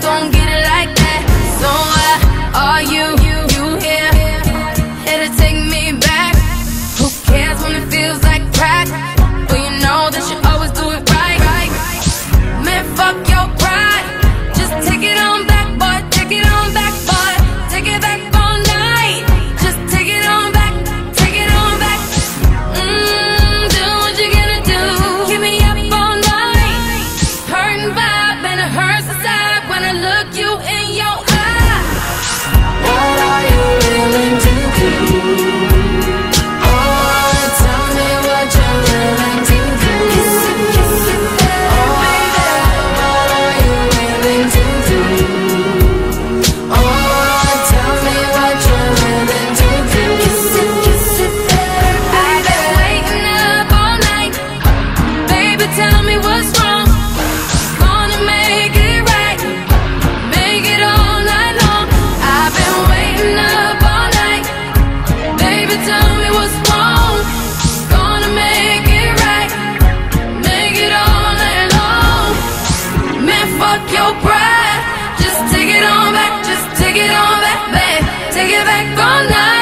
don't look you in take it back all night.